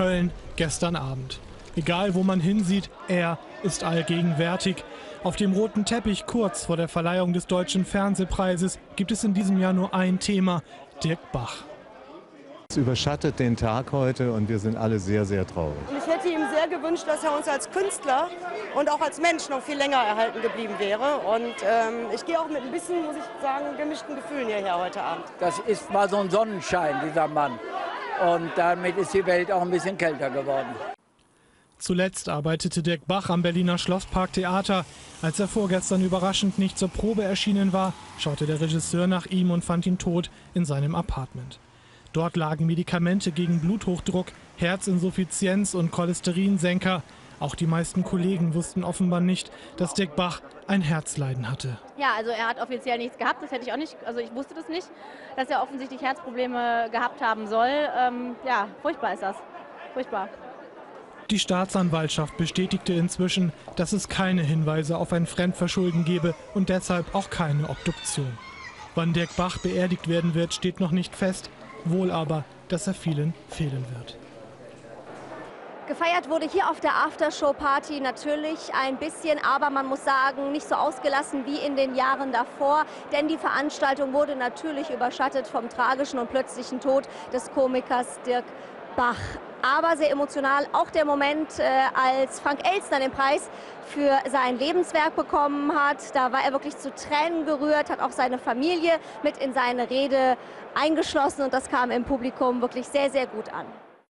Köln gestern Abend. Egal wo man hinsieht, er ist allgegenwärtig. Auf dem roten Teppich kurz vor der Verleihung des Deutschen Fernsehpreises gibt es in diesem Jahr nur ein Thema, Dirk Bach. Es überschattet den Tag heute und wir sind alle sehr, sehr traurig. Ich hätte ihm sehr gewünscht, dass er uns als Künstler und auch als Mensch noch viel länger erhalten geblieben wäre. Und ähm, ich gehe auch mit ein bisschen, muss ich sagen, gemischten Gefühlen hierher heute Abend. Das ist mal so ein Sonnenschein, dieser Mann. Und damit ist die Welt auch ein bisschen kälter geworden. Zuletzt arbeitete Dirk Bach am Berliner Schlossparktheater. Als er vorgestern überraschend nicht zur Probe erschienen war, schaute der Regisseur nach ihm und fand ihn tot in seinem Apartment. Dort lagen Medikamente gegen Bluthochdruck, Herzinsuffizienz und Cholesterinsenker. Auch die meisten Kollegen wussten offenbar nicht, dass Dirk Bach ein Herzleiden hatte. Ja, also er hat offiziell nichts gehabt, das hätte ich auch nicht, also ich wusste das nicht, dass er offensichtlich Herzprobleme gehabt haben soll. Ähm, ja, furchtbar ist das. Furchtbar. Die Staatsanwaltschaft bestätigte inzwischen, dass es keine Hinweise auf ein Fremdverschulden gebe und deshalb auch keine Obduktion. Wann Dirk Bach beerdigt werden wird, steht noch nicht fest, wohl aber, dass er vielen fehlen wird. Gefeiert wurde hier auf der Aftershow-Party natürlich ein bisschen, aber man muss sagen, nicht so ausgelassen wie in den Jahren davor, denn die Veranstaltung wurde natürlich überschattet vom tragischen und plötzlichen Tod des Komikers Dirk Bach. Aber sehr emotional auch der Moment, äh, als Frank Elstner den Preis für sein Lebenswerk bekommen hat. Da war er wirklich zu Tränen gerührt, hat auch seine Familie mit in seine Rede eingeschlossen und das kam im Publikum wirklich sehr, sehr gut an.